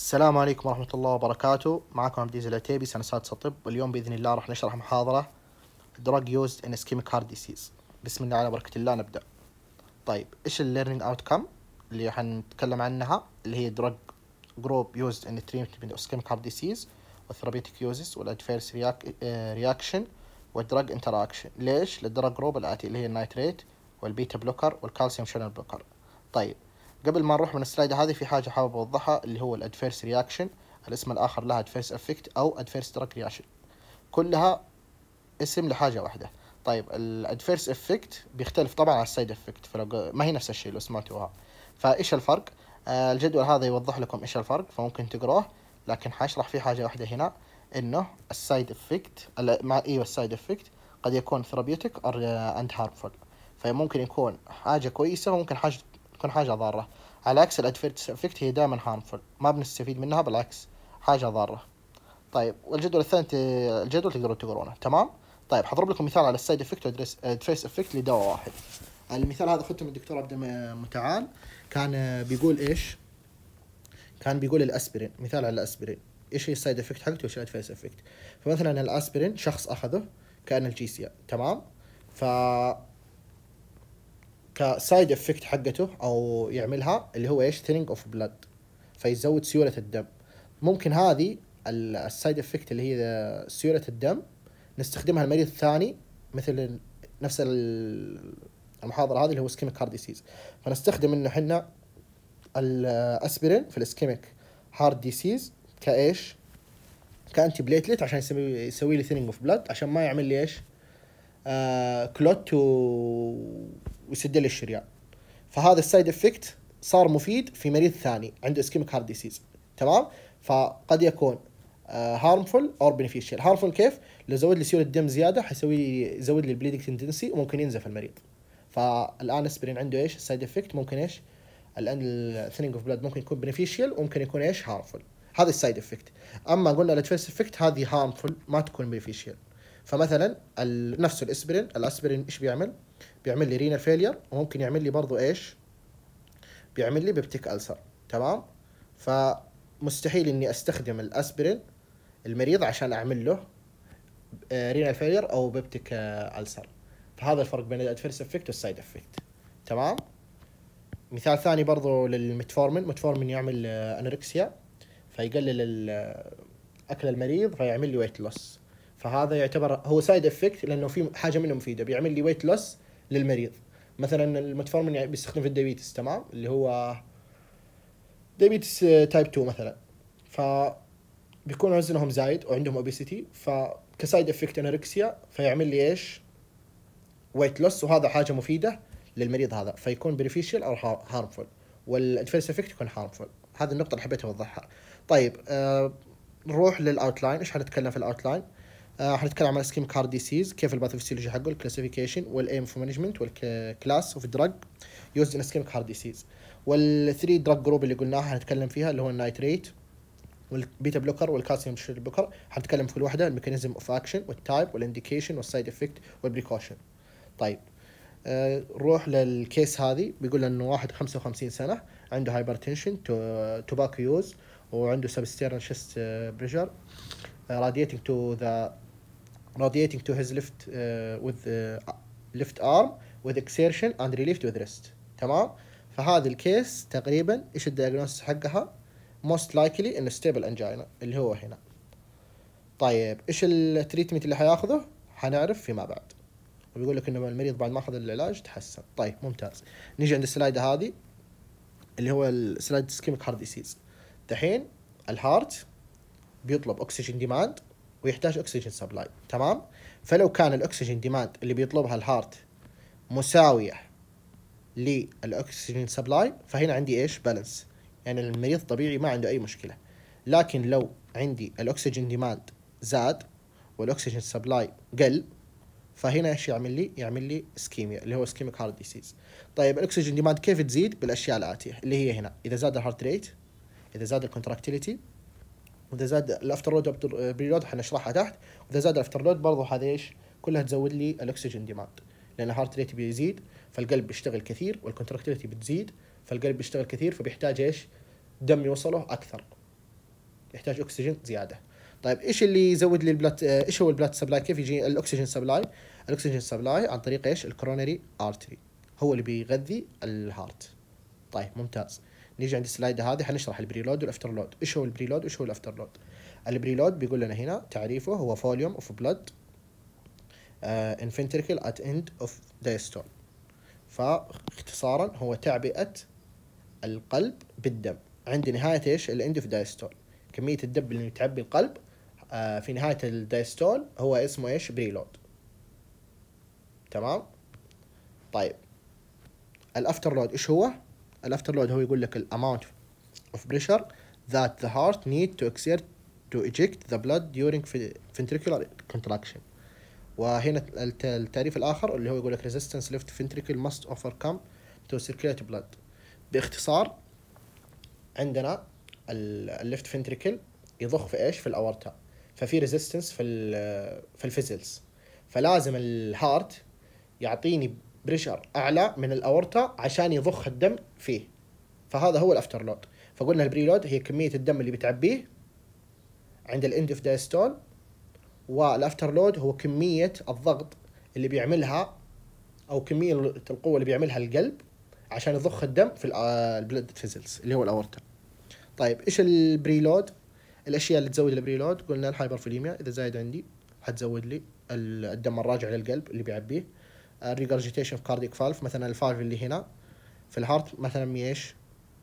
السلام عليكم ورحمة الله وبركاته. معكم عبد العزيز العتيبي سنة سادسة طب. واليوم بإذن الله راح نشرح محاضرة Drugs Used in Ischemic Heart Disease. بسم الله على بركة الله نبدأ. طيب إيش ال Learning Outcome اللي حنتكلم عنها؟ اللي هي Drug Group Used in Treatment of Ischemic Heart Disease وال Therapeutic Uses وال Adverse Reaction وال Drug Interaction. ليش؟ لل drug group الآتي اللي هي ال nitrate وال beta blocker وال calcium channel blocker. طيب قبل ما نروح من ال slide هذه في حاجة حابب أوضحها اللي هو ال adverse reaction الاسم الآخر لها adverse effect أو adverse drug reaction كلها اسم لحاجة واحدة. طيب ال adverse effect بيختلف طبعا عن ال side effect لو ما هي نفس الشيء لو سمعتوها. فإيش الفرق؟ آه الجدول هذا يوضح لكم إيش الفرق فممكن تقروه لكن حاشرح فيه حاجة واحدة هنا إنه ال side effect مع إيوه ال side effect قد يكون therapeutic and harmful فممكن يكون حاجة كويسة وممكن حاجة تكون حاجة ضارة. على عكس ال adverse effect هي دائما harmful ما بنستفيد منها بالعكس حاجة ضارة. طيب والجدول الثاني الجدول تقدروا تقرونه. تمام؟ طيب حضرب لكم مثال على ال side effect وال adverse effect لدواء واحد. المثال هذا اخذته من الدكتور عبد متعال. كان بيقول إيش؟ كان بيقول الأسبرين. مثال على الأسبرين. إيش هي ال side effect حقته؟ وايش ال adverse effect؟ فمثلا الأسبرين شخص أخذه ك analgesia تمام؟ ف ك side effect حقته أو يعملها اللي هو إيش؟ thinning of blood فيزود سيولة الدم. ممكن هذه ال side effect اللي هي سيولة الدم نستخدمها لمريض ثاني مثل نفس المحاضرة هذه اللي هو ischemic heart disease فنستخدم إنه إحنا الاسبرين في ال ischemic heart disease كإيش؟ ك antiplatelet عشان يسوي يسوي لي thinning of blood عشان ما يعمل لي إيش؟ آه clot و... ويسد لي الشريان. فهذا ال side effect صار مفيد في مريض ثاني عنده ischemic heart disease تمام؟ فقد يكون harmful or beneficial harmful كيف؟ لو زود لي سيولة الدم زيادة حيسوي يزود لي ال bleeding tendency وممكن ينزف المريض. فالآن اسبرين عنده إيش؟ ال side effect ممكن إيش؟ الآن ال thinning of blood ممكن يكون beneficial وممكن يكون إيش؟ harmful هذا ال side effect أما قلنا ال adverse effect هذه harmful ما تكون beneficial فمثلا نفس الاسبرين الاسبرين إيش بيعمل؟ بيعمل لي renal failure وممكن يعمل لي برضو إيش؟ بيعمل لي peptic ulcer تمام؟ فمستحيل إني أستخدم الأسبرين المريض عشان أعمل له renal failure أو peptic ulcer فهذا الفرق بين ال adverse effect وال side effect تمام؟ مثال ثاني برضو لل metformin metformin يعمل anorexia فيقلل أكل المريض فيعمل لي weight loss فهذا يعتبر هو side effect لأنه في حاجة منه مفيدة بيعمل لي weight loss للمريض. مثلا المتفورمين يعني بيستخدم في ال diabetes تمام؟ اللي هو diabetes type 2 مثلا. ف بيكون وزنهم زايد وعندهم obesity فك side effect anorexia فيعمل لي إيش؟ weight loss وهذا حاجة مفيدة للمريض هذا فيكون beneficial أو harmful وال adverse effect يكون harmful هذه النقطة اللي حبيت اوضحها طيب آه نروح لل outline إيش حنتكلم في ال outline؟ آه حنتكلم عن ischemic heart disease كيف ال pathophysiology حقه ال classification وال aim of management وال class of drug used in ischemic heart disease وال three drug group اللي قلناها حنتكلم فيها اللي هو ال nitrate وال beta blocker وال calcium channel blocker حنتكلم في كل واحدة الميكانيزم اوف اكشن والتايب والانديكيشن والسايد افكت والبريكوشن طيب آه نروح لل case هذه. بيقول إنه واحد 55 سنة عنده hypertension tobacco use وعنده substernal chest pressure radiating to the radiating to his left uh, with uh, left arm with exertion and relieved with rest. تمام؟ فهذا ال case تقريبا إيش ال diagnosis حقها؟ Most likely انه stable angina اللي هو هنا. طيب إيش ال treatment اللي حياخذه؟ حنعرف فيما بعد. وبيقول لك إنه المريض بعد ما أخذ العلاج تحسن. طيب ممتاز. نيجي عند ال slide هذه اللي هو ال slide ischemic heart disease دحين ال heart بيطلب oxygen demand ويحتاج oxygen supply تمام فلو كان ال oxygen demand اللي بيطلبها ال heart مساوية لل oxygen supply فهنا عندي إيش balance يعني المريض طبيعي ما عنده أي مشكلة لكن لو عندي ال oxygen demand زاد وال oxygen supply قل فهنا إيش يعمل لي؟ يعمل لي ischemia اللي هو ischemic heart disease. طيب ال oxygen demand كيف تزيد؟ بالأشياء الآتية اللي هي هنا إذا زاد ال heart rate إذا زاد ال contractility وإذا زاد ال afterload preload حنشرحها تحت وإذا زاد ال afterload برضه هذا إيش؟ كلها تزود لي ال oxygen demand لأن ال heart rate بيزيد فالقلب بيشتغل كثير وال contractility بتزيد فالقلب بيشتغل كثير فبيحتاج إيش؟ دم يوصله أكثر. يحتاج أكسجين زيادة. طيب إيش اللي يزود لي ال blood آه، إيش هو ال blood supply كيف يجي ال oxygen supply ال oxygen supply عن طريق إيش؟ ال coronary artery هو اللي بيغذي ال heart طيب ممتاز. نيجي عند ال slide هذه حنشرح ال preload وال afterload. إيش هو ال preload؟ وايش هو ال afterload؟ ال preload بيقول لنا هنا تعريفه هو volume of blood in ventricle at end of diastole فاختصارا هو تعبئة القلب بالدم. عند نهاية إيش؟ ال end of diastole كمية الدم اللي تعبي القلب آه في نهاية ال diastole هو اسمه إيش؟ preload. تمام؟ طيب. ال afterload إيش هو؟ ال afterload هو يقول لك ال amount of pressure that the heart need to exert to eject the blood during ventricular contraction. وهنا التعريف الآخر اللي هو يقول لك resistance left ventricle must overcome to circulate blood. باختصار عندنا ال left ventricle يضخ في إيش؟ في الأورتا. ففي resistance في في ال vessels فلازم ال heart يعطيني pressure أعلى من الاورتا عشان يضخ الدم فيه. فهذا هو ال afterload فقلنا ال preload هي كمية الدم اللي بتعبيه عند ال end of diastole وال afterload هو كمية الضغط اللي بيعملها أو كمية القوة اللي بيعملها القلب عشان يضخ الدم في ال blood vessels اللي هو الاورتا طيب إيش ال preload؟ الأشياء اللي تزود ال preload قلنا ال hypervolemia إذا زايد عندي حتزود لي الدم الراجع للقلب اللي بيعبيه. ال regurgitation في cardiac valve مثلا ال valve اللي هنا. في ال heart مثلا إيش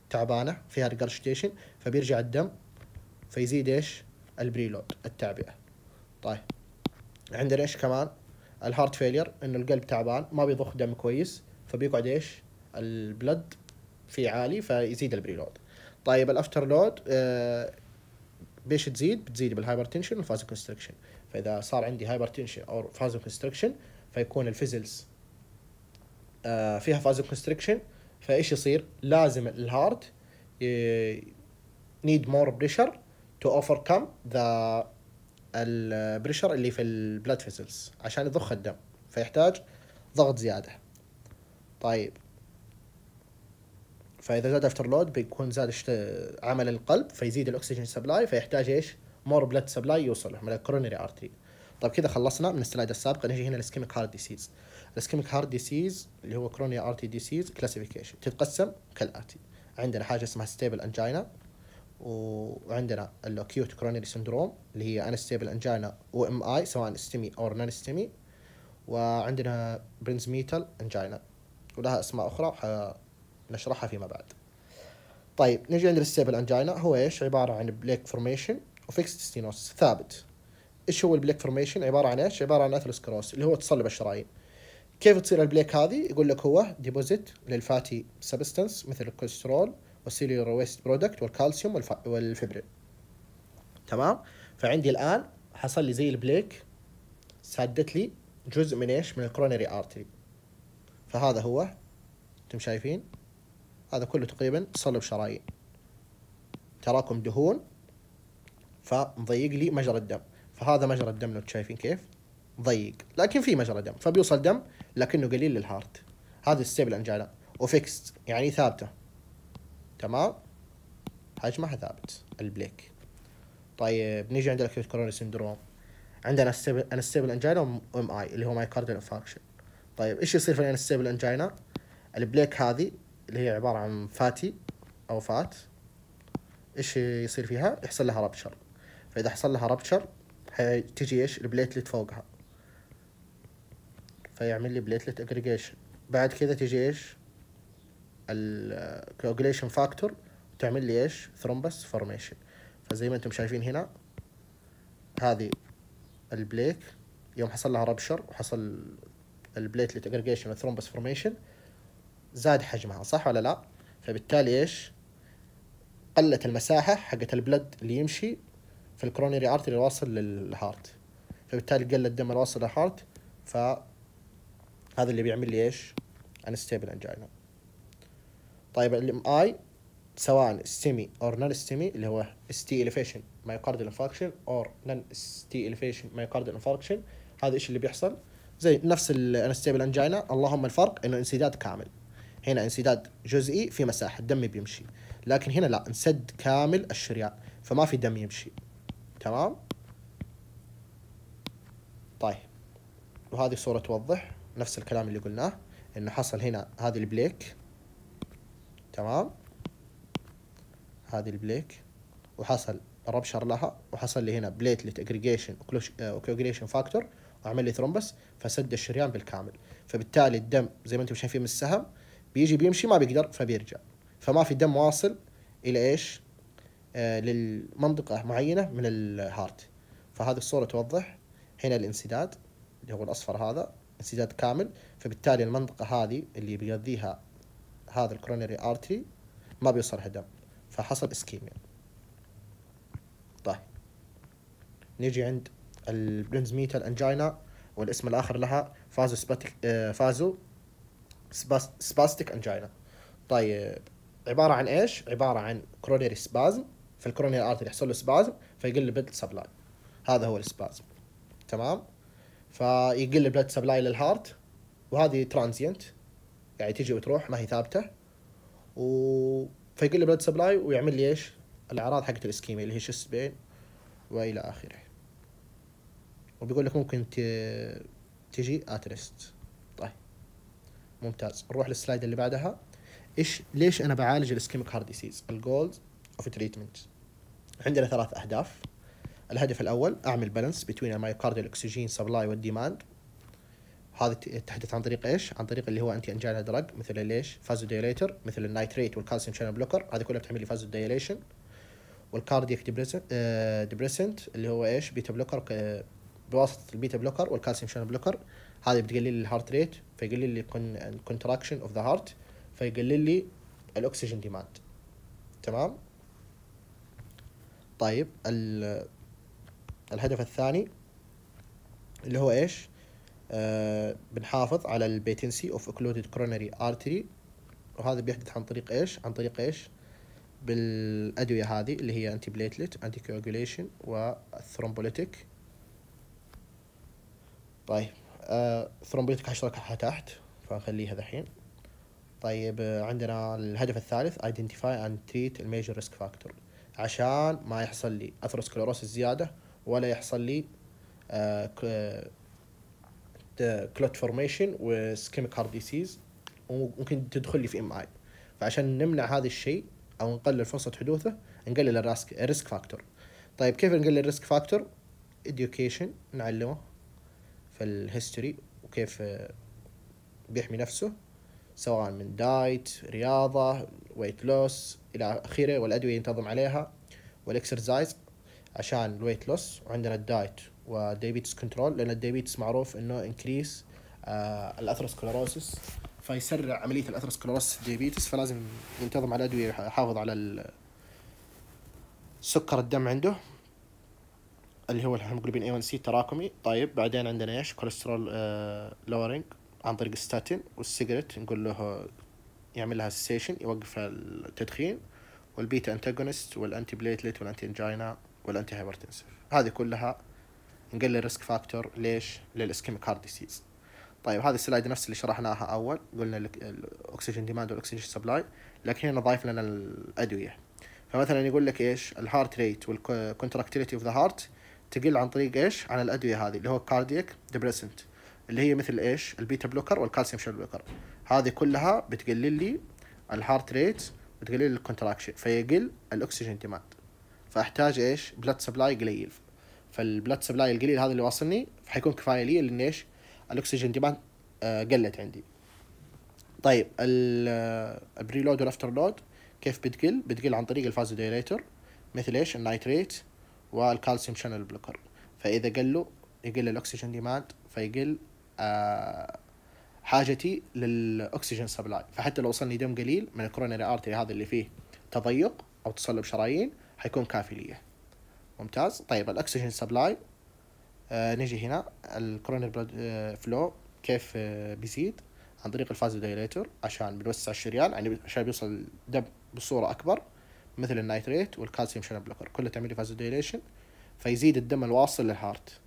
تعبانة فيها regurgitation فبيرجع الدم فيزيد إيش ال preload التعبئة. طيب. عندنا إيش كمان؟ ال heart failure إنه القلب تعبان ما بيضخ دم كويس فبيقعد إيش ال blood في عالي فيزيد ال preload. طيب ال afterload آه بيش تزيد؟ بتزيد بال hypertension وال vasoconstriction فإذا صار عندي hypertension أو vasoconstriction فيكون ال vessels آه فيها vasoconstriction فايش يصير؟ لازم ال heart need more pressure to overcome the ال pressure اللي في ال blood vessels عشان يضخ الدم فيحتاج ضغط زيادة. طيب. فإذا زاد afterload بيكون زاد عمل القلب فيزيد ال oxygen supply فيحتاج إيش؟ more blood supply يوصل من ال coronary artery طيب كذا خلصنا من ال slide السابق نجي هنا ال ischemic heart disease. ال ischemic heart disease اللي هو coronary artery disease classification تتقسم كالآتي. عندنا حاجة اسمها stable angina وعندنا ال acute coronary syndrome اللي هي unstable angina و MI سواء STEMI أو non-STEMI وعندنا Prinzmetal angina ولها أسماء أخرى نشرحها فيما بعد. طيب نجي عند ال stable angina هو إيش؟ عبارة عن plaque formation و fixed stenosis ثابت. إيش هو ال plaque formation عبارة عن إيش؟ عبارة عن atherosclerosis اللي هو تصلب الشرايين. كيف تصير ال plaque هذه؟ يقول لك هو deposit لل fatty substance مثل الكوليسترول وال cellular waste product والكالسيوم وال f... وال fibrin تمام؟ فعندي الآن حصل لي زي ال plaque سادت لي جزء من إيش؟ من ال coronary artery فهذا هو أنتم شايفين؟ هذا كله تقريبا تصلب شرايين. تراكم دهون فمضيق لي مجرى الدم. فهذا مجرى الدم لو شايفين كيف؟ ضيق. لكن في مجرى دم. فبيوصل دم لكنه قليل لل heart. هذا ال stable angina و fixed. يعني ثابتة. تمام؟ حجمها ثابت. ال plaque. طيب نيجي عند ال acute coronary syndrome. عندنا unstable angina و MI اللي هو myocardial infarction. طيب إيش يصير في ال unstable angina ال plaque هذه اللي هي عبارة عن fatty أو fat إيش يصير فيها؟ يحصل لها rupture فإذا حصل لها rupture تجي إيش؟ ال platelet فوقها فيعمل لي platelet aggregation بعد كذا تجي إيش؟ ال coagulation factor وتعمل لي إيش؟ thrombus formation فزي ما أنتم شايفين هنا هذه ال plaque يوم حصل لها rupture وحصل ال platelet aggregation وال thrombus formation زاد حجمها صح ولا لا فبالتالي إيش قلت المساحة حقت ال blood اللي يمشي في ال coronary artery الواصل لل heart. فبالتالي قل الدم الواصل لل heart ف هذا اللي بيعمل لي إيش؟ unstable angina طيب ال MI سواء STEMI or non-STEMI اللي هو ST elevation myocardial infarction or non-ST elevation myocardial infarction هذا إيش اللي بيحصل؟ زي نفس ال unstable angina اللهم الفرق إنه انسداد كامل. هنا انسداد جزئي في مساحة الدم بيمشي. لكن هنا لا انسد كامل الشريان فما في دم يمشي. تمام؟ طيب. وهذه صورة توضح نفس الكلام اللي قلناه إنه حصل هنا هذه ال plaque. تمام؟ هذه ال plaque. وحصل rupture لها وحصل لي هنا platelet aggregation و coagulation factor وعمل لي thrombus فسد الشريان بالكامل. فبالتالي الدم زي ما أنتم شايفين من السهم بيجي بيمشي ما بيقدر فبيرجع. فما في دم واصل إلى إيش؟ آه للمنطقة معينة من ال heart. فهذه الصورة توضح هنا الانسداد اللي هو الأصفر هذا انسداد كامل. فبالتالي المنطقة هذه اللي بيغذيها هذا ال coronary artery ما بيوصلها دم فحصل ischemia طيب. نيجي عند ال Prinzmetal angina والاسم الآخر لها vasospastic آه vasospastic angina طيب. عبارة عن إيش؟ عبارة عن coronary spasm في ال coronary artery يحصل له spasm فيقل ال blood supply هذا هو ال spasm تمام؟ فيقل ال blood supply لل heart وهذه transient يعني تجي وتروح ما هي ثابتة. و فيقل ال blood supply ويعمل لي إيش؟ الأعراض حقت ال ischemia اللي هي chest pain وإلى آخره. وبيقول لك ممكن تجي at rest طيب. ممتاز. نروح لل slide اللي بعدها. إيش ليش أنا بعالج ال ischemic heart disease ال goals of treatment عندنا ثلاث أهداف. الهدف الأول أعمل balance بين ال myocardial oxygen supply وال demand هذا تحدث عن طريق إيش؟ عن طريق اللي هو anti-angina drug مثل إيش؟ vasodilator مثل ال nitrate وال calcium channel blocker هذه كلها بتعمل لي vasodilation وال cardiac depressant اللي هو إيش؟ beta blocker بواسطة ال beta blocker وال calcium channel blocker هذه بتقلل لي ال heart rate فيقلل لي ال contraction of the heart فيقلل لي ال oxygen demand تمام؟ طيب الهدف الثاني اللي هو إيش؟ آه بنحافظ على ال patency of occluded coronary artery وهذا بيحدث عن طريق إيش؟ عن طريق إيش؟ بالأدوية هذه اللي هي antiplatelet anticoagulation وال thrombolytic طيب آه thrombolytic حشركها تحت فنخليها ذحين طيب عندنا الهدف الثالث identify and treat ال major risk factor عشان ما يحصل لي atherosclerosis زيادة ولا يحصل لي clot formation و ischemic heart disease وممكن تدخل لي في MI فعشان نمنع هذا الشيء أو نقلل فرصة حدوثه نقلل ال risk ال risk factor طيب كيف نقلل ال risk factor education نعلمه في ال history وكيف بيحمي نفسه سواء من diet رياضة weight loss إلى آخره والأدوية ينتظم عليها وال exercise عشان ال weight loss وعندنا ال diet وال diabetes control لأن ال diabetes معروف إنه increase آه ال atherosclerosis فيسرع عملية ال atherosclerosis ال diabetes فلازم ينتظم على الأدوية يحافظ على سكر الدم عنده اللي هو ال hemoglobin A1C تراكمي طيب بعدين عندنا إيش؟ كوليسترول آه lowering عن طريق ال statin وال cigarette نقول له يعمل لها cessation يوقف التدخين وال beta antagonist وال antiplatelet وال anti-angina وال antihypertensive هذه كلها نقلل ال risk factor ليش؟ لل ischemic heart disease طيب هذه ال slide نفس اللي شرحناها أول قلنا ال oxygen demand وال oxygen supply لكن هنا ضايف لنا الأدوية. فمثلا يقول لك إيش؟ ال heart rate وال contractility of the heart تقل عن طريق إيش؟ عن الأدوية هذه اللي هو cardiac depressant اللي هي مثل إيش؟ ال beta blocker وال calcium channel blocker هذه كلها بتقلل لي ال heart rate بتقلل ال contraction فيقل ال oxygen demand فأحتاج إيش؟ blood supply قليل. فال blood supply القليل هذا اللي واصلني فحيكون كفاية لي لأن إيش؟ ال oxygen demand آه قلت عندي. طيب ال preload وال afterload كيف بتقل؟ بتقل عن طريق ال vasodilator مثل إيش؟ ال nitrate وال calcium channel blocker فإذا قلوا يقل ال oxygen demand فيقل آه حاجتي لل oxygen supply. فحتى لو وصلني دم قليل من ال coronary artery هذا اللي فيه تضيق أو تصلب شرايين حيكون كافي لي. ممتاز. طيب ال oxygen supply. آه نجي هنا. ال coronary blood آه flow كيف آه بيزيد؟ عن طريق ال vasodilator عشان بنوسع الشريان يعني عشان بيوصل دم بصورة أكبر مثل ال nitrate وال calcium channel blocker كلها تعمل لي dilation فيزيد الدم الواصل لل heart.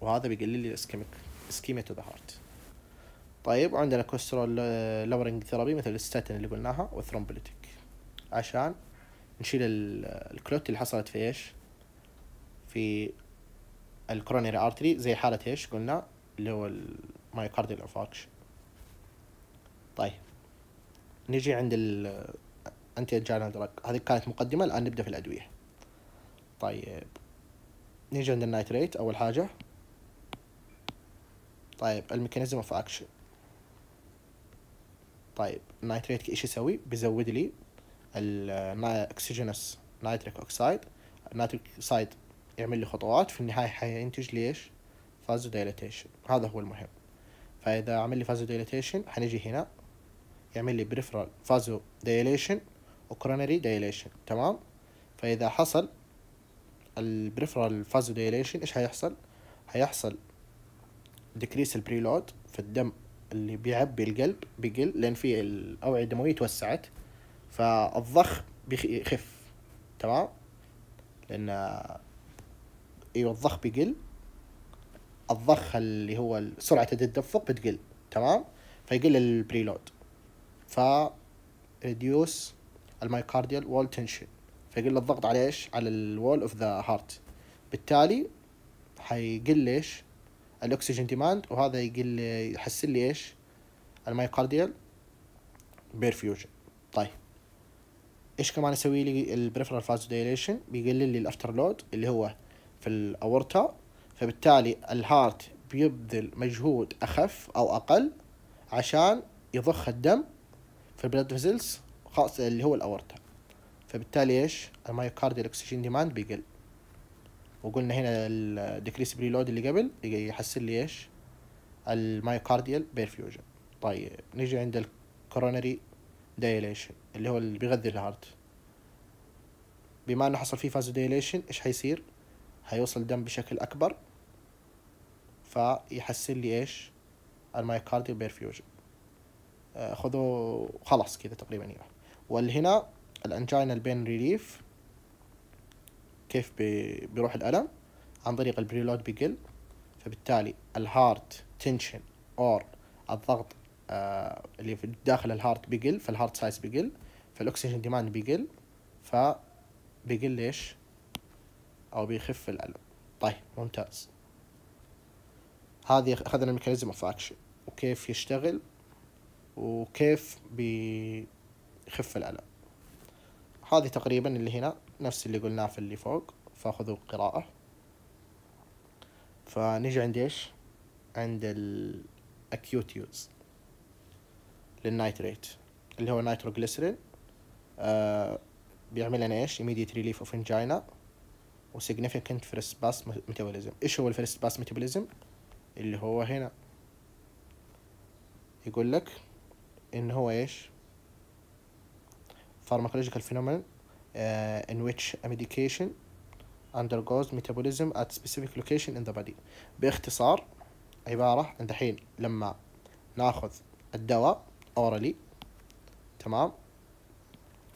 وهذا بيقلل لي ال ischemic ischemia to the heart. طيب وعندنا cholesterol lowering therapy مثل الستاتين اللي قلناها وال thrombolytic عشان نشيل ال- ال clot اللي حصلت في إيش؟ في ال coronary artery زي حالة إيش قلنا؟ اللي هو ال myocardial infarction طيب نجي عند ال anti anginal drug هذه كانت مقدمة الآن نبدأ في الأدوية. طيب نيجي عند ال nitrate أول حاجة. طيب ال mechanism of action طيب ال nitrate إيش يسوي؟ بيزود لي ال exogenous nitric oxide. ال nitric oxide يعمل لي خطوات في النهاية حينتج لي إيش؟ vasodilatation. هذا هو المهم. فإذا عمل لي vasodilatation حنيجي هنا. يعمل لي peripheral vasodilation و coronary dilation. تمام؟ فإذا حصل ال peripheral vasodilation إيش هيحصل هيحصل decrease ال preload في الدم. اللي بيعبي القلب بيقل لأن في الأوعية الدموية توسعت فالضخ بيخف تمام؟ لأن أيوه الضخ بيقل. الضخ اللي هو سرعة التدفق بتقل. تمام؟ فيقل ال preload. ف reduce ال myocardial wall tension فيقل الضغط على إيش؟ على ال wall of the heart بالتالي حيقل إيش؟ ال oxygen demand وهذا يقل يحسن لي إيش؟ ال myocardial perfusion طيب. إيش كمان يسوي لي؟ ال peripheral vasodilation بيقلل لي ال afterload اللي هو في الاورتا فبالتالي ال heart بيبذل مجهود أخف أو أقل عشان يضخ الدم في ال blood vessels خاصة اللي هو الاورتا فبالتالي إيش؟ ال myocardial oxygen demand بيقل. وقلنا هنا ال decrease preload اللي قبل يحسن لي إيش؟ ال myocardial perfusion طيب نيجي عند ال coronary dilation اللي هو اللي بيغذي ال heart. بما إنه حصل فيه vasodilation إيش حيصير؟ هيوصل الدم بشكل أكبر فيحسن لي إيش؟ ال myocardial perfusion آه، خذوا خلاص كذا تقريبا يعني واللي هنا ال anginal pain relief كيف بي- بيروح الألم عن طريق ال preload بيقل فبالتالي ال heart tension or الضغط آه اللي في داخل ال heart بيقل فال heart size بيقل فال oxygen demand بيقل ف بيقل إيش أو بيخف الألم. طيب ممتاز. هذه أخذنا ال mechanism of action وكيف يشتغل؟ وكيف بيخف الألم. هذه تقريبا اللي هنا. نفس اللي قلناه في اللي فوق فأخذوا قراءة. فنيجي عند إيش؟ عند ال acute use لل nitrate اللي هو نيتروجليسرين آه بيعمل لنا إيش؟ immediate relief of angina و significant first pass metabolism. إيش هو الفيرست باس metabolism اللي هو هنا. يقول لك إن هو إيش؟ pharmacological phenomenon uh, in which a medication undergoes metabolism at specific location in the body. باختصار عبارة عن دحين لما ناخذ الدواء orally تمام؟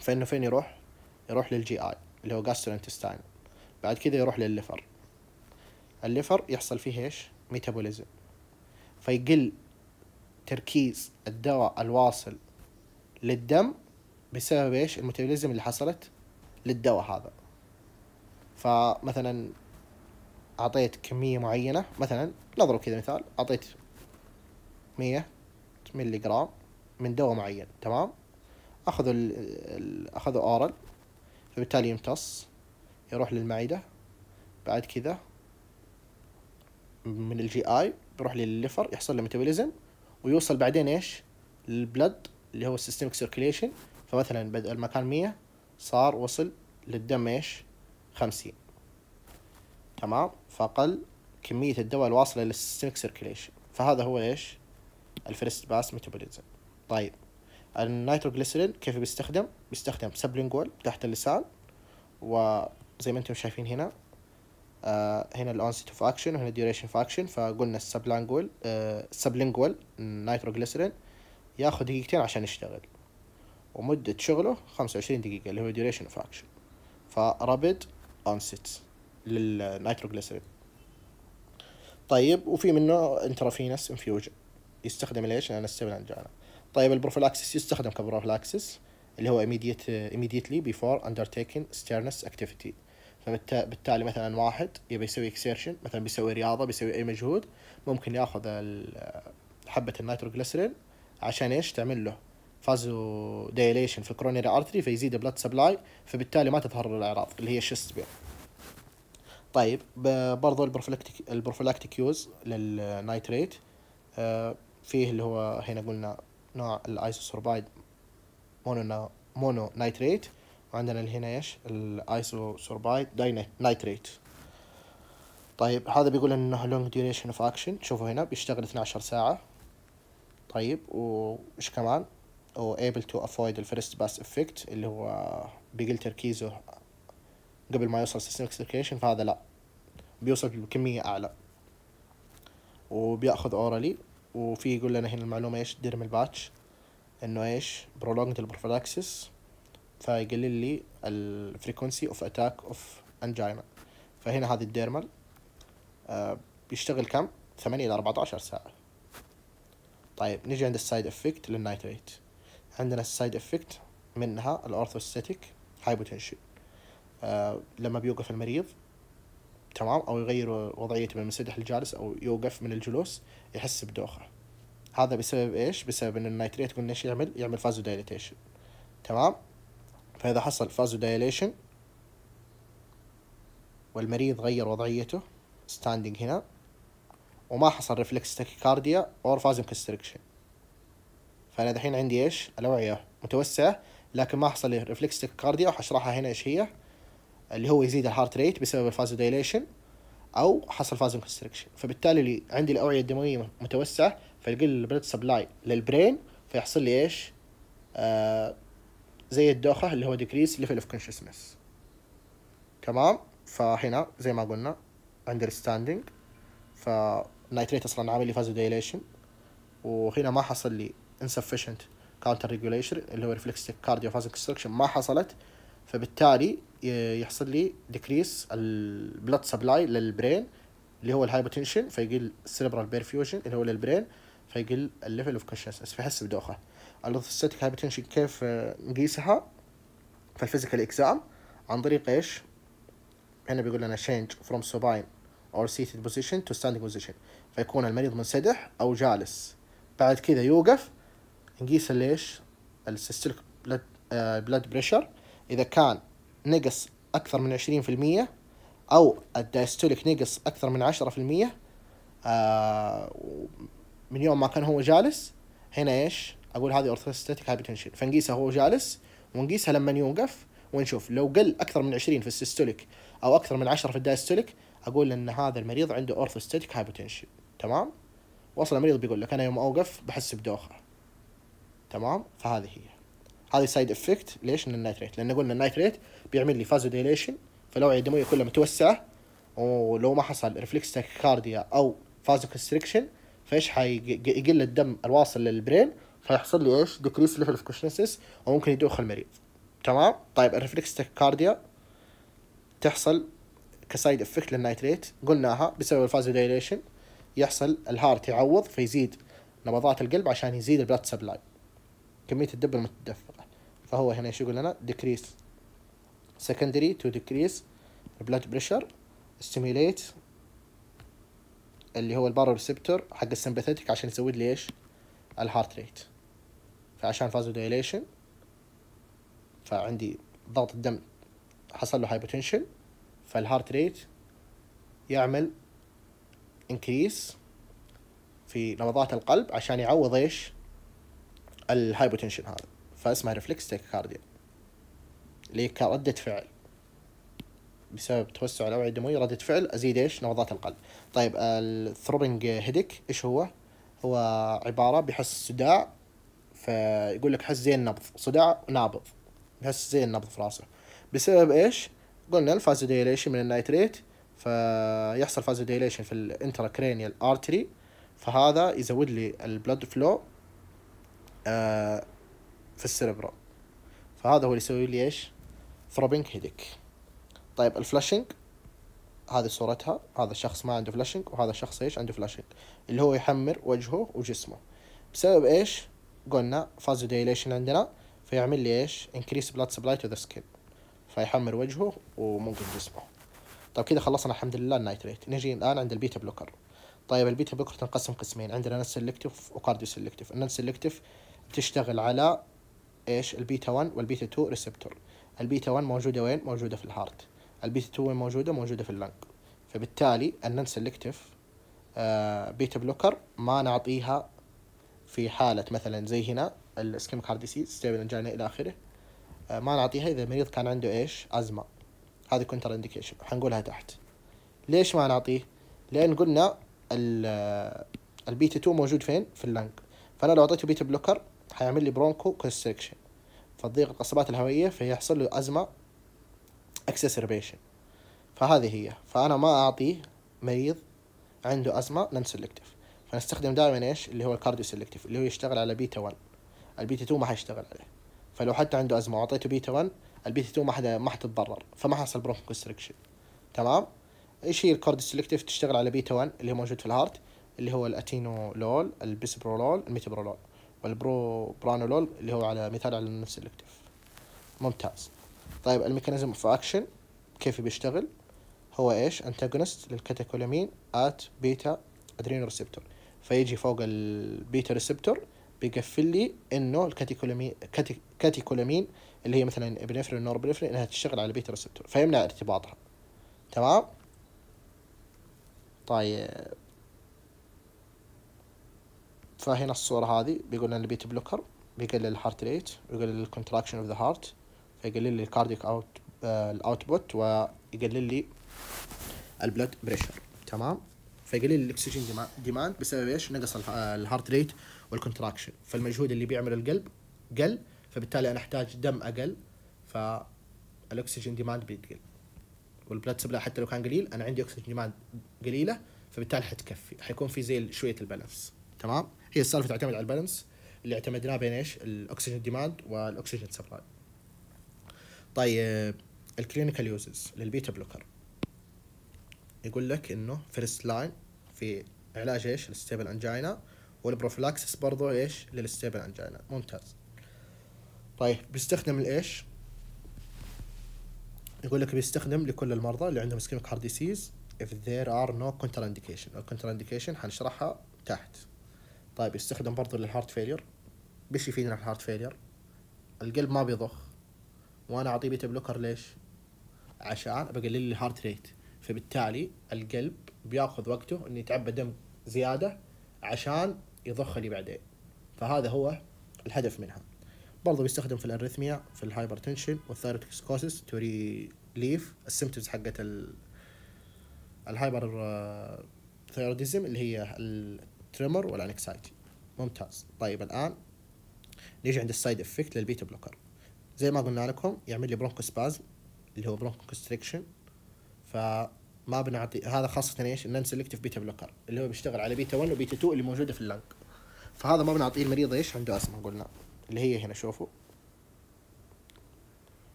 فإنه فين يروح؟ يروح لل GI اللي هو gastrointestinal. بعد كذا يروح للل liver ال liver يحصل فيه إيش؟ metabolism فيقل تركيز الدواء الواصل للدم بسبب إيش؟ ال metabolism اللي حصلت للدواء هذا. فمثلا أعطيت كمية معينة مثلا نضرب كذا مثال أعطيت مية ملي جرام من دواء معين تمام؟ أخذوا ال... ال... أخذوا oral فبالتالي يمتص يروح للمعدة بعد كذا من ال GI بيروح للل liver يحصل له metabolism ويوصل بعدين إيش؟ لل blood اللي هو ال systemic circulation فمثلا بدل ما كان مية صار وصل للدم إيش؟ خمسين. تمام؟ فقل كمية الدواء الواصلة لل systemic circulation. فهذا هو إيش؟ ال first pass metabolism. طيب النيتروجليسرين كيف بيستخدم؟ بيستخدم sublingual تحت اللسان وزي ما أنتم شايفين هنا آه هنا ال onset of action وهنا ال duration of action فقلنا ال sublingual آه sublingual nitroglycerin ياخذ دقيقتين عشان يشتغل. ومدة شغله خمسة وعشرين دقيقة اللي هو duration of action. ف rapid onset للنيتروجليسرين طيب وفي منه intravenous infusion يستخدم ليش؟ لل unstable angina طيب ال prophylaxis يستخدم ك prophylaxis اللي هو immediate immediately before undertaking strenuous activity. فبالتالي مثلا واحد يبي يسوي exertion مثلا بيسوي رياضة بيسوي أي مجهود ممكن يأخذ حبة النيتروجليسرين عشان إيش؟ تعمل له vasodilation في ال coronary artery فيزيد ال blood supply فبالتالي ما تظهر الأعراض اللي هي ال chest pain طيب برضو ال prophylactic ال prophylactic use لل nitrate. آه، فيه اللي هو هنا قلنا نوع ال isosorbide mono mononitrate وعندنا اللي هنا إيش؟ ال isosorbide dinitrate طيب هذا بيقول إنه long duration of action شوفوا هنا بيشتغل 12 ساعة. طيب وش كمان؟ Able to avoid ال first pass effect اللي هو بيقل تركيزه قبل ما يوصل systemic circulation فهذا لا. بيوصل بكمية أعلى. وبيأخذ orally وفي يقول لنا هنا المعلومة إيش؟ dermal patch إنه إيش؟ prolonged ال prophylaxis فيقلل لي ال frequency of attack of angina فهنا هذه ال dermal آه بيشتغل كم؟ 8 إلى 14 ساعة. طيب نجي عند ال side effect لل nitrate عندنا ال side effect منها ال orthostatic hypotension آه لما بيوقف المريض تمام أو يغير وضعيته من المنسدح للجالس أو يوقف من الجلوس يحس بدوخة هذا بسبب إيش؟ بسبب إن ال nitrate قلنا إيش يعمل؟ يعمل vasodilatation تمام؟ فإذا حصل vasodilation والمريض غير وضعيته standing هنا وما حصل reflex tachycardia or vasoconstriction فأنا دحين عندي إيش؟ الأوعية متوسعة لكن ما حصل لي reflex tachycardia وحشرحها هنا إيش هي؟ اللي هو يزيد ال heart rate بسبب ال vasodilation أو حصل vasoconstriction فبالتالي اللي عندي الأوعية الدموية متوسعة فيقل ال blood supply لل brain فيحصل لي إيش؟ آه زي الدوخة اللي هو decrease level of consciousness تمام؟ فهنا زي ما قلنا عندي ال standing فال nitrate أصلا عامل لي vasodilation وهنا ما حصل لي insufficient counter regulation اللي هو reflex cardio vasoconstriction ما حصلت فبالتالي يحصل لي decrease ال blood supply لل brain اللي هو ال hypotension فيقل ال cerebral perfusion اللي هو لل brain فيقل ال level of consciousness فيحس بدوخة. ال orthostatic hypotension كيف آه، نقيسها؟ في ال physical exam عن طريق إيش؟ هنا بيقول لنا change from supine or seated position to standing position. فيكون المريض منسدح أو جالس. بعد كذا يوقف نقيس إيش ال systolic blood blood pressure إذا كان نقص أكثر من 20% أو ال diastolic نقص أكثر من 10% آه من يوم ما كان هو جالس هنا إيش؟ أقول هذه orthostatic hypotension فنقيسها هو جالس ونقيسها لما يوقف ونشوف لو قل أكثر من 20 في ال systolic أو أكثر من 10 في ال diastolic أقول إن هذا المريض عنده orthostatic hypotension تمام؟ واصلا المريض بيقول لك أنا يوم أوقف بحس بدوخة. تمام؟ فهذه هي. هذه side effect لإيش؟ من ال nitrate لأن قلنا ال nitrate بيعمل لي vasodilation فالاوعيه الدمويه كلها متوسعة ولو ما حصل reflex tachycardia أو vasoconstriction فإيش حيقل الدم الواصل لل brain فيحصل لي إيش؟ decrease level of consciousness وممكن يدوخ المريض تمام؟ طيب ال reflex tachycardia تحصل ك side effect لل nitrate قلناها بسبب ال vasodilation يحصل ال heart يعوض فيزيد نبضات القلب عشان يزيد ال blood supply كمية الدم المتدفقة فهو هنا إيش يقول لنا decrease secondary to decrease blood pressure stimulate اللي هو ال baroreceptor حق ال sympathetic عشان يزود لي إيش؟ ال heart rate فعشان vasodilation فعندي ضغط الدم حصل له hypotension فال heart rate يعمل increase في نبضات القلب عشان يعوض إيش؟ ال hypotension هذا. فاسمها reflex tachycardia اللي هي كردة فعل. بسبب توسع الأوعية الدموية ردة فعل أزيد إيش؟ نبضات القلب. طيب ال throbbing headache إيش هو؟ هو عبارة بيحس صداع فيقول لك حس زي النبض صداع نابض. بيحس زي النبض في راسه. بسبب إيش؟ قلنا ال vasodilation من ال nitrate فيحصل vasodilation في ال intracranial artery فهذا يزود لي ال blood flow في ال cerebral فهذا هو اللي يسوي لي إيش؟ throbbing headache طيب ال flushing هذه صورتها. هذا الشخص ما عنده flushing وهذا الشخص إيش؟ عنده flushing اللي هو يحمر وجهه وجسمه. بسبب إيش؟ قلنا vasodilation عندنا فيعمل لي إيش؟ increase blood supply to the skin. فيحمر وجهه وممكن جسمه. طيب كذا خلصنا الحمد لله ال nitrate نجي الآن عند ال beta blocker. طيب ال beta blocker تنقسم قسمين. عندنا non selective و cardio selective ال non selective تشتغل على إيش؟ البيتا 1 والبيتا 2 receptor. البيتا 1 موجودة وين؟ موجودة في ال heart. البيتا 2 وين موجودة؟ موجودة في ال lung. فبالتالي ال non selective آه beta blocker ما نعطيها في حالة مثلا زي هنا ال ischemic heart disease stable angina إلى آخره. آه ما نعطيها إذا المريض كان عنده إيش؟ أزمة. هذه contraindication حنقولها تحت. ليش ما نعطيه؟ لأن قلنا البيتا 2 موجود فين؟ في ال lung. فأنا لو أعطيته beta blocker حيعمل لي bronchoconstriction فتضيق القصبات الهوائية فيحصل له أزمة exacerbation فهذه هي. فأنا ما اعطيه مريض عنده أزمة non selective فنستخدم دائما إيش؟ اللي هو ال cardio selective اللي هو يشتغل على بيتا 1 البيتا 2 ما حيشتغل عليه. فلو حتى عنده أزمة وأعطيته بيتا 1 البيتا 2 ما حدا ما حتتضرر. فما حصل bronchoconstriction تمام؟ إيش هي ال cardioselective تشتغل على بيتا 1 اللي هو موجود في ال heart اللي هو ال atenolol ال bisoprolol ال metoprolol. وال propranolol اللي هو على مثال على ال non-selective ممتاز. طيب ال mechanism of action كيف بيشتغل؟ هو إيش؟ antagonist لل catecholamine at beta adrenoreceptor فيجي فوق ال beta receptor بيقفل لي إنه ال catecholamine catecholamine اللي هي مثلا epinephrine norepinephrine إنها تشتغل على ال beta receptor فيمنع ارتباطها. تمام؟ طيب. فهنا الصورة هذه بيقول لنا ال beta blocker بيقلل ال heart rate ويقلل ال contraction of the heart فيقلل لي ال cardiac out ال output ويقلل لي ال blood pressure تمام؟ فيقلل ال oxygen demand بسبب إيش؟ نقص ال heart rate وال contraction فالمجهود اللي بيعمل القلب قل فبالتالي أنا أحتاج دم أقل فال oxygen demand بيقل. وال blood supply حتى لو كان قليل أنا عندي oxygen demand قليلة فبالتالي حتكفي حيكون في زي شوية ال balance تمام؟ هي السالفة تعتمد على ال balance. اللي اعتمدناه بين إيش؟ ال oxygen demand وال oxygen supply طيب ال clinical uses لل beta blocker يقول لك إنه first line في علاج إيش؟ ال stable angina وال prophylaxis برضو إيش؟ لل stable angina ممتاز. طيب بيستخدم الايش يقول لك بيستخدم لكل المرضى اللي عندهم ischemic heart disease if there are no contraindication ال contraindication حنشرحها تحت. طيب يستخدم برضو لل heart failure بيش يفيدنا في ال heart failure القلب ما بيضخ. وأنا أعطيه beta blocker ليش؟ عشان بقلل ال heart rate فبالتالي القلب بياخذ وقته إنه يتعبى دم زيادة عشان يضخ لي بعدين. فهذا هو الهدف منها. برضه بيستخدم في ال arrhythmia في ال hypertension وال thyrotoxicosis to relieve ال symptoms حقت ال hyper thyroidism اللي هي ال tremor وال anxiety ممتاز طيب الآن نيجي عند ال side effect لل beta blocker زي ما قلنا لكم يعمل لي bronchospasm اللي هو bronchoconstriction فما بنعطي هذا خاصة إيش؟ ال non-selective beta blocker اللي هو بيشتغل على بيتا 1 وبيتا 2 اللي موجودة في ال lung فهذا ما بنعطيه المريض إيش؟ عنده اسمه قلنا اللي هي هنا شوفوا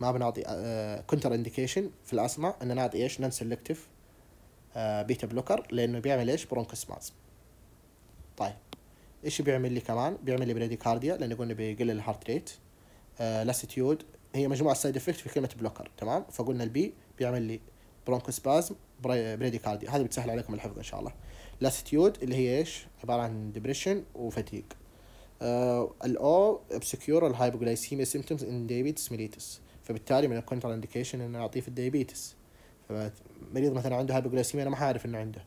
ما بنعطي contraindication في ال asthma ان نعطي إيش؟ non-selective beta blocker لأنه بيعمل إيش؟ bronchospasm طيب. إيش بيعمل لي كمان؟ بيعمل لي bradycardia لأنه قلنا بيقلل ال heart rate آه lassitude هي مجموعة side effect في كلمة blocker تمام؟ فقلنا ال B بيعمل لي bronchospasm bradycardia هذا بتسهل عليكم الحفظ إن شاء الله. lassitude اللي هي إيش؟ عبارة عن depression و fatigue آه ال O obscure ال hypoglycemia symptoms in diabetes mellitus. فبالتالي من ال contraindication إنه أعطيه في ال diabetes فمريض مثلا عنده hypoglycemia أنا ما حعرف إنه عنده.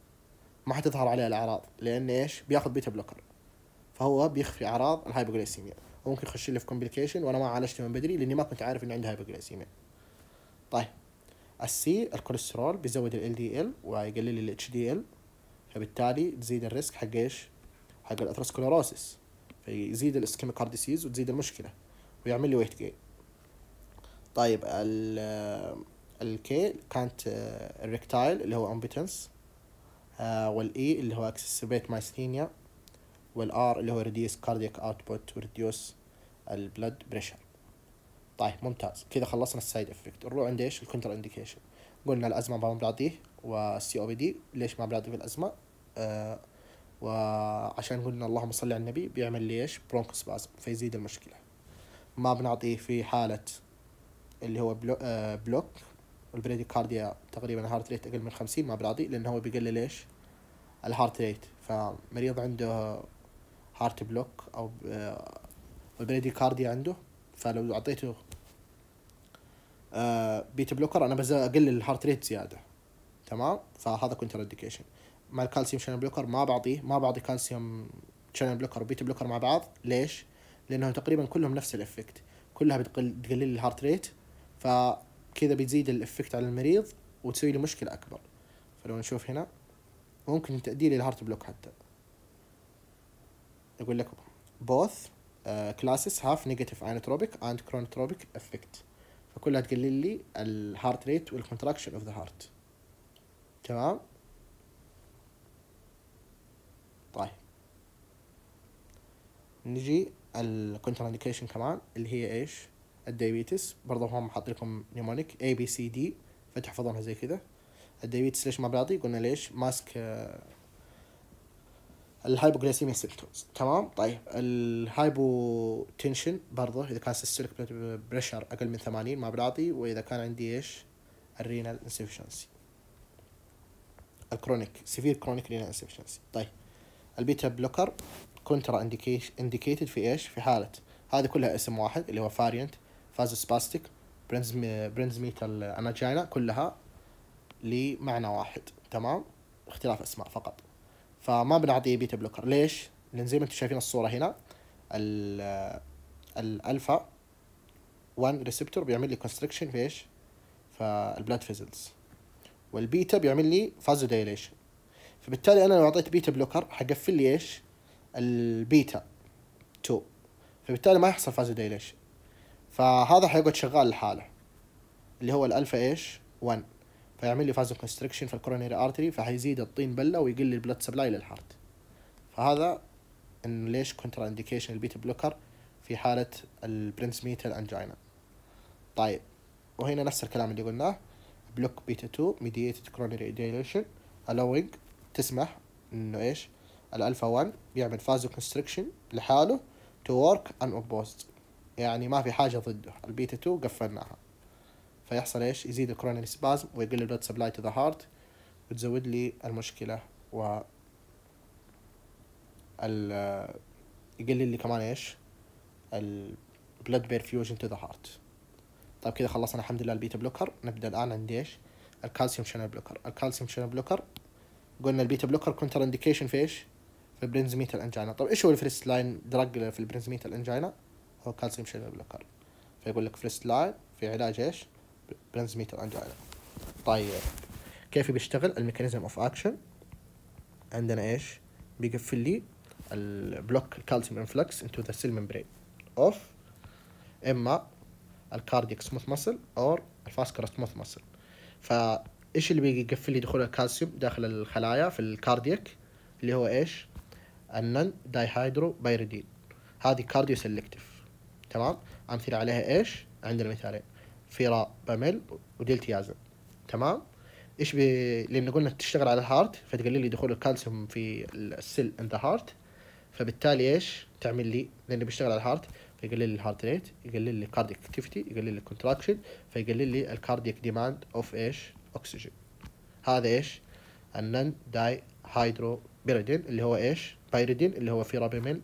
ما حتظهر عليه الأعراض لأن إيش؟ بياخذ beta blocker فهو بيخفي أعراض ال hypoglycemia وممكن يخش لي في complication وأنا ما عالجته من بدري لأني ما كنت عارف إنه عنده hypoglycemia طيب ال C الكوليسترول بيزود LDL ويقلل ال HDL فبالتالي تزيد ال risk حق إيش؟ حق ال atherosclerosis فيزيد ال ischemic disease وتزيد المشكلة ويعمل لي weight gain طيب ال الكي كانت الريكتايل اللي هو impotence وال E اللي هو exacerbate myasthenia وال R اللي هو reduce cardiac output و reduce ال blood pressure طيب ممتاز. كذا خلصنا ال side effect نروح عند إيش؟ ال contraindication قلنا الأزمة ما بنعطيه وال COPD ليش ما بنعطيه في الازمه آه وعشان قلنا اللهم صل على النبي بيعمل لي إيش؟ bronchospasm فيزيد المشكلة. ما بنعطيه في حالة اللي هو blo آه block وال bradycardia تقريبا ال heart rate أقل من خمسين ما بنعطيه لأنه هو بيقلل إيش؟ ال heart rate فمريض عنده heart block أو آه ال bradycardia عنده فلو أعطيته آه beta blocker أنا بس أقلل ال heart rate زيادة. تمام؟ فهذا contraindication مع ال calcium channel blocker ما بعطيه ما بعطي calcium channel blocker و beta blocker مع بعض. ليش؟ لأنه تقريبا كلهم نفس ال effect كلها بتقل تقلل ال heart rate فكذا بتزيد ال effect على المريض وتسوي له مشكلة أكبر. فلو نشوف هنا. ممكن تؤدي لي ال heart block حتى. يقول لك both uh, classes have negative inotropic and chronotropic effect. فكلها تقلل لي ال heart rate وال contraction of the heart تمام؟ طيب. نجي indication كمان اللي هي إيش؟ ال diabetes. برضه هم حاط لكم mnemonic ABCD فتحفظونها زي كذا ال diabetes ليش ما براضي قلنا ليش؟ mask ال hypoglycemia symptoms تمام؟ طيب. ال hypotension برضه إذا كان systolic pressure أقل من 80 ما براضي وإذا كان عندي إيش؟ ال renal insufficiency ال chronic severe chronic renal insufficiency طيب. ال beta blocker contraindicated في إيش؟ في حالة. هذه كلها اسم واحد اللي هو variant vasospastic Prinzmetal angina كلها لمعنى واحد تمام؟ اختلاف أسماء فقط. فما بنعطيه beta blocker ليش؟ لأن زي ما أنتم شايفين الصورة هنا الألفا 1 receptor بيعمل لي constriction في إيش؟ فال blood vessels وال beta بيعمل لي vasodilation فبالتالي أنا لو أعطيت beta blocker حقفل لي إيش؟ البيتا 2 فبالتالي ما يحصل vasodilation فهذا حيقعد شغال لحاله اللي هو الألفا إيش؟ 1 فيعمل لي vasoconstriction في ال coronary artery فحيزيد الطين بلة ويقل ال blood supply لل heart فهذا انه ليش contraindication ال beta blocker في حالة ال Prinzmetal angina طيب وهنا نفس الكلام اللي قلناه block beta 2 mediated coronary dilation allowing تسمح إنه إيش؟ الألفا 1 بيعمل vasoconstriction لحاله to work unopposed يعني ما في حاجة ضده البيتا 2 قفلناها. فيحصل إيش؟ يزيد ال coronary spasm ويقل ال blood supply to the heart وتزود لي المشكلة و ال يقلل لي كمان إيش؟ ال blood perfusion to the heart طيب كذا خلصنا الحمد لله ال beta blocker نبدأ الآن عند إيش؟ ال calcium channel blocker ال calcium channel blocker قلنا ال beta blocker contraindication في إيش؟ في ال Prinzmetal angina طيب إيش هو ال first line drug في ال Prinzmetal angina هو calcium channel blocker فيقول لك first line في علاج إيش؟ Prinzmetal angina طيب كيف بيشتغل؟ ال mechanism of action عندنا إيش؟ بيقفل لي ال block ال calcium influx into the cell membrane of إما ال cardiac smooth muscle أو ال vascular smooth muscle فإيش اللي بيقفل لي دخول الكالسيوم داخل الخلايا في ال cardiac؟ اللي هو إيش؟ ال non-dihydropyridine هذه cardioselective تمام؟ أمثلة عليها إيش؟ عندنا مثالين. verapamil و diltiazem تمام؟ إيش بي... لأن قلنا تشتغل على ال heart فتقلل لي دخول الكالسيوم في ال cell in the heart فبالتالي إيش؟ تعمل لي لأنه بيشتغل على ال heart فيقلل لي ال heart rate يقلل لي cardiac activity يقلل لي ال contraction فيقلل لي ال cardiac demand of إيش؟ اكسجين هذا إيش؟ ال non-dihydropyridine اللي هو إيش؟ pyridine اللي هو verapamil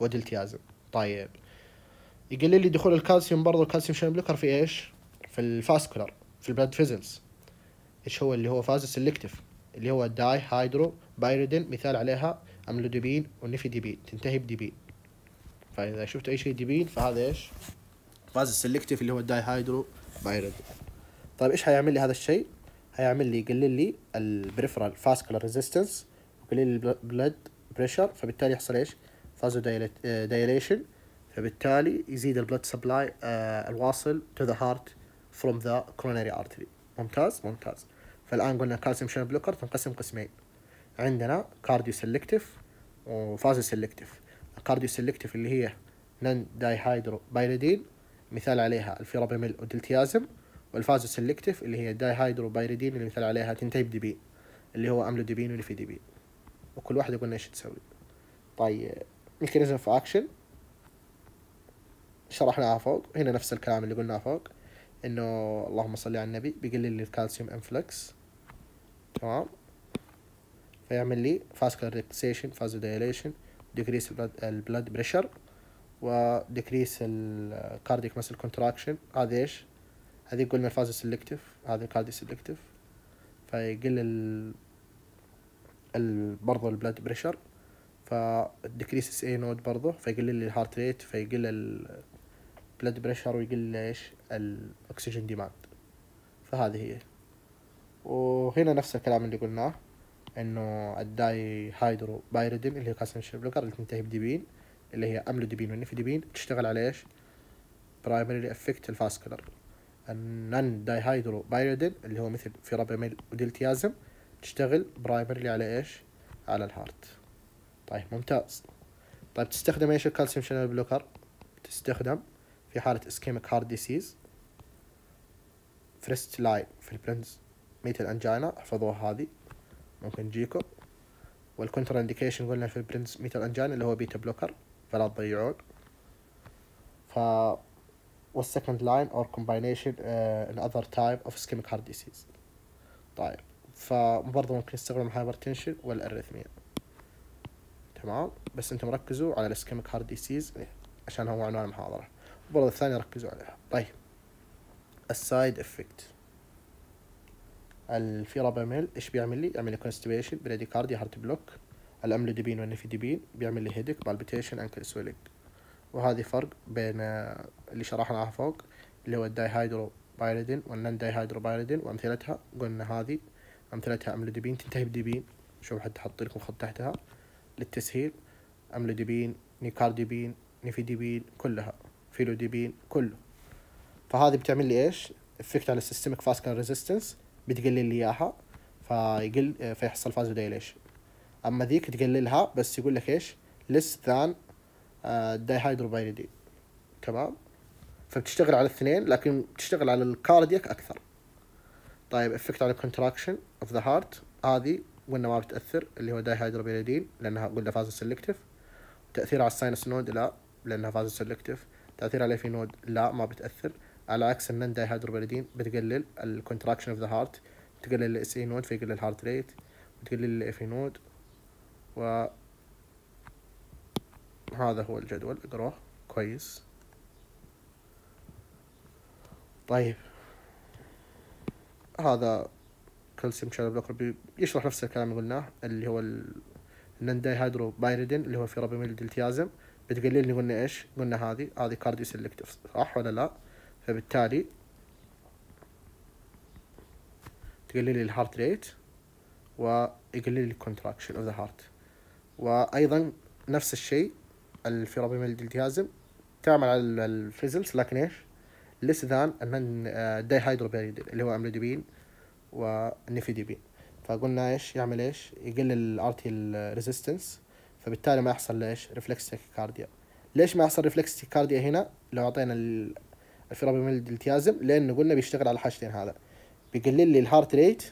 و diltiazem طيب. يقلل لي دخول الكالسيوم برضه ال calcium channel blocker في إيش؟ في ال vascular في ال blood vessels. إيش هو؟ اللي هو vasoselective اللي هو dihydropyridine مثال عليها amlodipine و nifedipine تنتهي ب dipine. فإذا شفت أي شيء dipine فهذا إيش؟ vasoselective اللي هو ال dihydropyridine طيب إيش هيعمل لي هذا الشيء؟ هيعمل لي يقلل لي ال peripheral vascular resistance ويقلل لي ال blood pressure فبالتالي يحصل إيش؟ vasodilation فبالتالي يزيد ال blood supply الواصل to the heart from the coronary artery ممتاز؟ ممتاز. فالآن قلنا calcium channel blocker تنقسم قسمين. عندنا cardioselective و vasoselective ال cardioselective اللي هي non-dihydropyridine مثال عليها ال verapamil و diltiazem وال vasoselective اللي هي dihydropyridine اللي مثال عليها تنتهي ب dipine اللي هو amlodipine و nifedipine وكل واحدة قلنا إيش تسوي. طيب mechanism of action شرحناها فوق. هنا نفس الكلام اللي قلناه فوق إنه اللهم صل على النبي بيقلل لي ال calcium influx تمام؟ فيعمل لي vascular relaxation vasodilation decrease ال blood pressure و decrease ال cardiac muscle contraction هذا إيش؟ هذه قلنا ال vasoselective هذا ال cardioselective فيقل ال ال برضو ال blood pressure فال decrease SA node برضو. فيقلل لي ال heart rate فيقل ال blood pressure ويقل إيش ال oxygen demand فهذه هي وهنا نفس الكلام اللي قلناه إنه ال dihydropyridine اللي هي calcium blocker اللي تنتهي ب dipine اللي هي amlodipine وال nifedipine تشتغل على إيش؟ primary effect ال vascular ال non-dihydropyridine اللي هو مثل verapamil و diltiazem تشتغل primary على إيش؟ على ال heart طيب ممتاز طيب تستخدم إيش ال calcium channel blocker؟ تستخدم في حالة ischemic heart disease first line في ال Prinzmetal angina أحفظوها هذه. ممكن تجيكم وال contraindication قلنا في ال Prinzmetal angina اللي هو beta blocker فلا تضيعون. ف وال second line or combination in other type of ischemic heart disease طيب فبرضه ممكن يستخدم hypertension وال arrhythmia تمام؟ بس أنتم ركزوا على ال ischemic heart disease عشان هو عنوان المحاضرة. وبرضه الثانية ركزوا عليها. طيب. ال side effect. ال verapamil إيش بيعمل لي؟ يعمل لي constipation bradycardia heart block ال amlodipine وال nifedipine بيعمل لي headache palpitation ankle swelling وهذه فرق بين اللي شرحناها فوق اللي هو ال dihydropyridine وال non-dihydropyridine وأمثلتها. قلنا هذه أمثلتها amlodipine تنتهي ب dipine شوف حتى حط لكم خط تحتها للتسهيل. amlodipine nicardipine nifedipine كلها. felodipine كله. فهذه بتعمل لي إيش؟ effect على ال systemic vascular resistance بتقلل لي إياها فيقل فيحصل vasodilation أما ذيك تقللها بس يقول لك إيش؟ less than dihydropyridine تمام؟ فبتشتغل على الاثنين لكن بتشتغل على ال cardiac أكثر. طيب effect على ال contraction of the heart هذه قلنا ما بتأثر اللي هو dihydropyridine لأنها قلنا vasoselective تاثير على ال sinus node لا لأنها vasoselective تأثير على AV node لا ما بتأثر. على عكس ال non-dihydropyridine بتقلل ال contraction of the heart تقلل ال SA node فيقلل ال heart rate وتقلل ال AV node. و هذا هو الجدول. اقروه كويس. طيب. هذا calcium channel blocker بيشرح نفس الكلام اللي قلناه اللي هو ال non-dihydropyridine اللي هو verapamil diltiazem بتقلل لي قلنا إيش؟ قلنا هذه هذه cardioselective صح ولا لا؟ فبالتالي تقلل لي ال heart rate ويقلل لي ال contraction of the heart وأيضا نفس الشيء ال verapamil diltiazem تعمل على ال vessels لكن إيش؟ less than ال dihydropyridine اللي هو amlodipine وال nifedipine فقلنا إيش يعمل إيش؟ يقلل ال artery resistance فبالتالي ما يحصل إيش؟ reflex tachycardia ليش ما يحصل reflex tachycardia هنا؟ لو أعطينا ال verapamil diltiazem لأنه قلنا بيشتغل على الحاجتين هذا بيقلل لي ال heart rate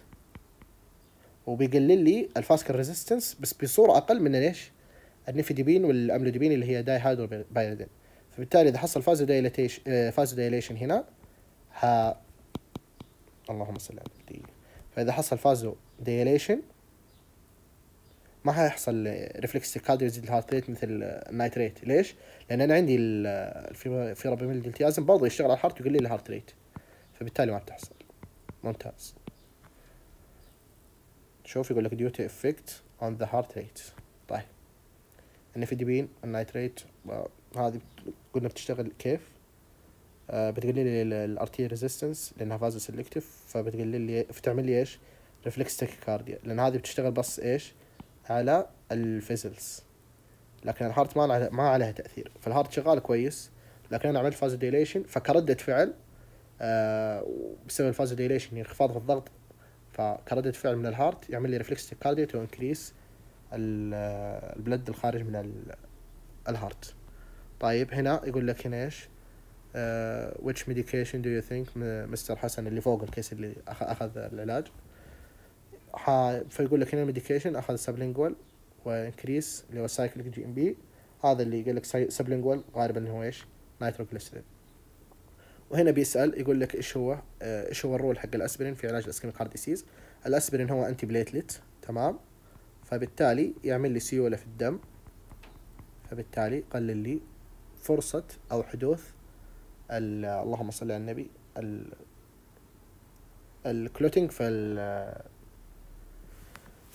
وبيقلل لي ال vascular resistance بس بصورة أقل من ليش ال nifedipine وال amlodipine اللي هي dihydropyridine فبالتالي إذا حصل vasodilatation vasodilation هنا ها اللهم صل على النبي فإذا حصل vasodilation ما حيحصل reflex tachycardia يزيد ال heart rate مثل ال nitrate. ليش؟ لأن أنا عندي ال verapamil diltiazem برضه يشتغل على ال heart ويقلل لي ال heart rate. فبالتالي ما بتحصل. ممتاز. شوف يقول لك due to effect on the heart rate. طيب. ال nifedipine ال nitrate هذه قلنا بتشتغل كيف؟ آه بتقلل لي ال artery resistance لأنها vasoselective فبتقلل لي فتعمل لي إيش؟ reflex tachycardia لأن هذه بتشتغل بس إيش؟ على ال vessels. لكن ال heart ما ما عليها تأثير. فال heart شغال كويس لكن أنا عملت vasodilation فكردة فعل آه بسبب ال vasodilation انخفاض في الضغط فكردة فعل من ال heart يعمل لي reflex tachycardia to increase ال blood الخارج من ال heart. طيب هنا يقول لك هنا إيش؟ which medication do you think مستر حسن اللي فوق ال case اللي أخذ العلاج؟ فيقول لك هنا ال medication أخذ sublingual و increase اللي هو cyclic GMP هذا اللي يقول لك sublingual غالبا هو إيش؟ نيتروجليسرين وهنا بيسأل يقول لك إيش هو؟ آه، إيش هو ال role حق الأسبرين في علاج ال ischemic heart disease؟ الأسبرين هو antiplatelet تمام؟ فبالتالي يعمل لي سيولة في الدم. فبالتالي قلل لي فرصة أو حدوث اللهم صل على النبي ال clotting في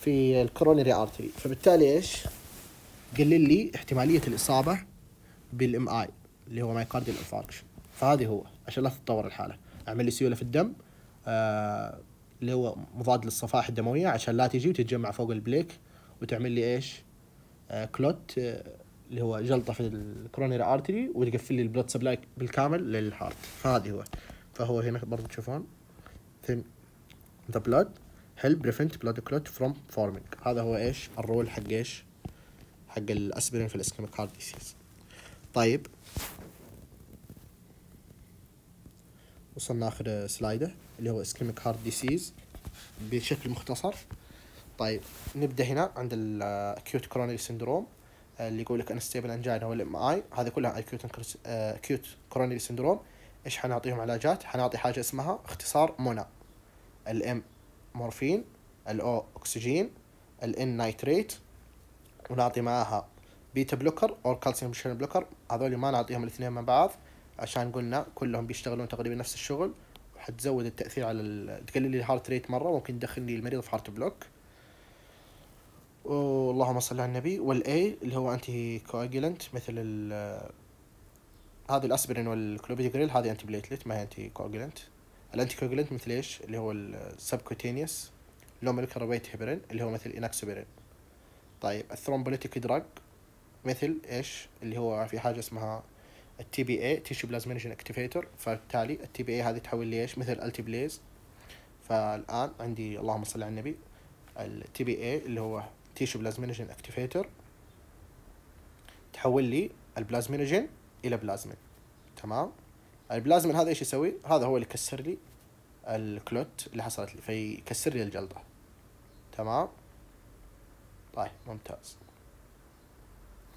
في ال coronary artery فبالتالي إيش؟ قلل لي احتمالية الإصابة بال MI اللي هو myocardial infarction فهذه هو عشان لا تتطور الحالة. أعمل لي سيولة في الدم آه اللي هو مضاد للصفائح الدموية عشان لا تجي وتتجمع فوق ال plaque وتعمل لي إيش؟ آه clot آه اللي هو جلطة في ال coronary artery وتقفل لي ال blood supply بالكامل لل heart فهذه هو. فهو هنا برضه تشوفون the blood. Help prevent blood clot from forming. هذا هو إيش؟ ال role حق إيش؟ حق الاسبرين في ال ischemic heart disease طيب. وصلنا آخر سلايدة اللي هو ischemic heart disease بشكل مختصر. طيب نبدأ هنا عند ال acute coronary syndrome اللي يقول لك unstable angina وال MI هذه كلها acute acute coronary syndrome إيش حنعطيهم علاجات؟ حنعطي حاجة اسمها اختصار MONA ال M مورفين ال O اكسجين ال N nitrate ونعطي معاها beta blocker أو calcium channel blocker. هذول ما نعطيهم الاثنين مع بعض عشان قلنا كلهم بيشتغلون تقريبا نفس الشغل. وحتزود التأثير على تقلل لي ال heart rate مرة ممكن تدخلني المريض في heart block. اللهم صل على النبي. وال A اللي هو anticoagulant مثل ال هذه الأسبرين والكلوبيدوجريل هذه antiplatelet ما هي anticoagulant ال anticoagulant مثل إيش؟ اللي هو ال subcutaneous low molecular weight heparin اللي هو مثل enoxaparin طيب ال thrombolytic drug مثل إيش؟ اللي هو في حاجة اسمها ال tPA tissue plasminogen activator. فبالتالي ال tPA هذه تحول لي إيش مثل ال alteplase. فالآن عندي اللهم صل على النبي ال tPA اللي هو tissue plasminogen activator تحول لي البلازمينوجين إلى بلازمين. تمام؟ البلازمين هذا إيش يسوي؟ هذا هو اللي يكسر لي ال clot اللي حصلت لي فيكسر لي الجلطة. تمام؟ طيب ممتاز.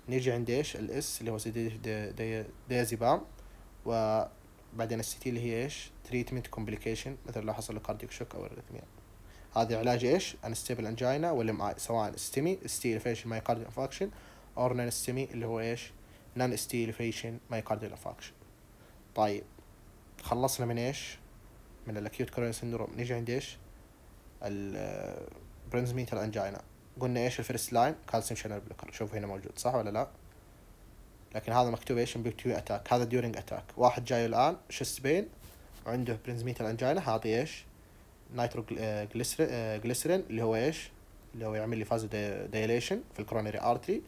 نيجي عند إيش؟ الاس اللي هو ديازيبام. وبعدين السي تي اللي هي إيش؟ treatment complication مثل لو حصل له cardiogenic shock أو arrhythmia هذا علاج إيش؟ unstable angina ولا سواء STEMI ST elevation myocardial infarction أو non-STEMI اللي هو إيش؟ non-ST elevation myocardial infarction طيب خلصنا من إيش؟ من ال acute coronary syndrome. نيجي عند إيش؟ ال Prinzmetal angina. قلنا إيش ال first line؟ calcium channel blocker شوف هنا موجود صح ولا لا؟ لكن هذا مكتوب إيش؟ between attack هذا during attack واحد جاي الآن chest pain وعنده Prinzmetal angina. هعطي إيش؟ نايترو جليسرين اللي هو إيش؟ اللي هو يعمل لي vasodilation في ال coronary artery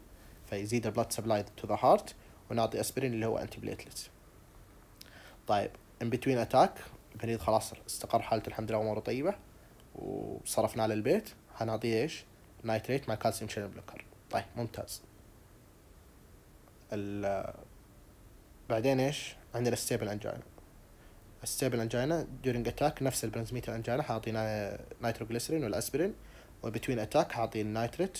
فيزيد ال blood supply to the heart ونعطي اسبرين اللي هو antiplatelet طيب in between attack المريض خلاص استقر حالته الحمد لله اموره طيبة. وصرفنا على البيت. هنعطيه إيش؟ nitrate مع calcium channel blocker طيب ممتاز. بعدين إيش؟ عندنا stable angina ال stable angina during attack نفس ال Prinzmetal angina حاعطي nitroglycerin وال aspirin و between attack حاعطي ال nitrate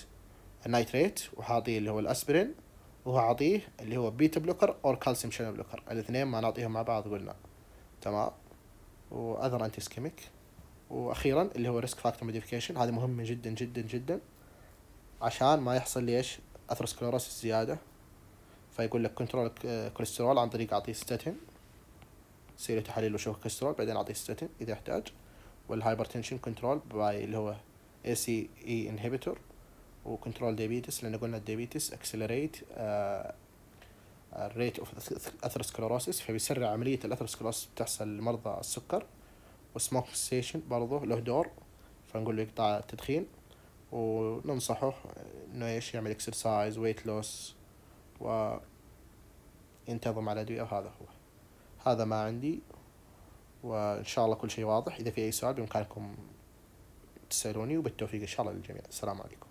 ال nitrate وحاعطيه اللي هو الاسبرين وحاعطيه اللي هو beta blocker أو calcium channel blocker الاثنين ما نعطيهم مع بعض قلنا. تمام؟ و other anti-ischemic وأخيرا اللي هو risk factor modification هذه مهمة جدا جدا جدا. عشان ما يحصل لي إيش؟ atherosclerosis زيادة. فيقول لك control cholesterol عن طريق أعطيه ستاتين سيري تحاليل وشوك كوليسترول بعدين أعطيه ستاتين إذا احتاج وال hypertension control by اللي هو ACE inhibitor و control diabetes لأن قلنا ال diabetes accelerate ال rate of atherosclerosis فبيسرع عملية ال atherosclerosis بتحصل لمرضى السكر وسموك ستيشن برضه له دور فنقول له يقطع التدخين وننصحه إنه إيش يعمل exercise weight loss وينتظم على الادوية وهذا هو. هذا ما عندي وإن شاء الله كل شيء واضح. إذا في أي سؤال بإمكانكم تسألوني وبالتوفيق إن شاء الله للجميع. السلام عليكم.